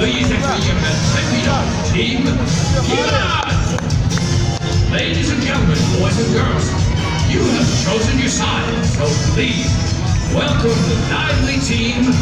Your Intrepid Team! Ladies and gentlemen, boys and girls, you have chosen your side, so please welcome the lively team!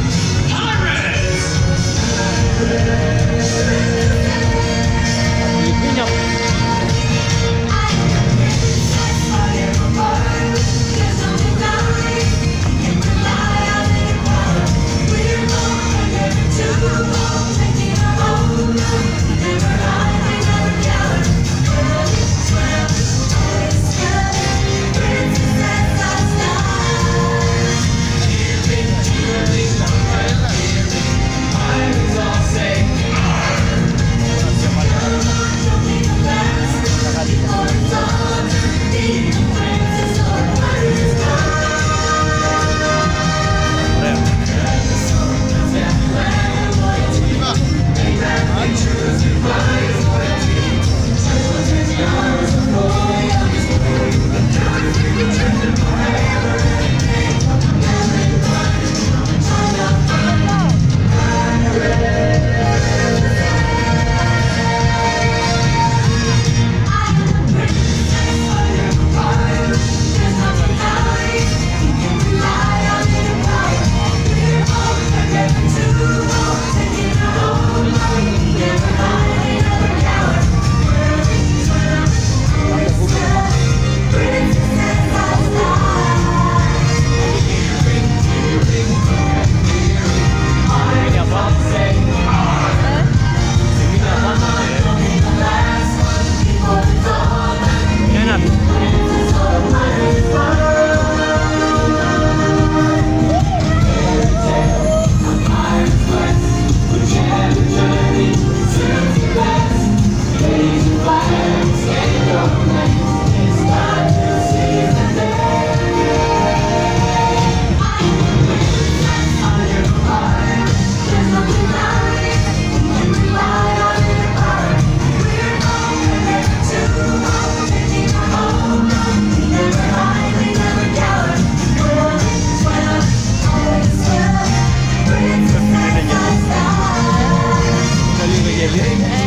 Yeah.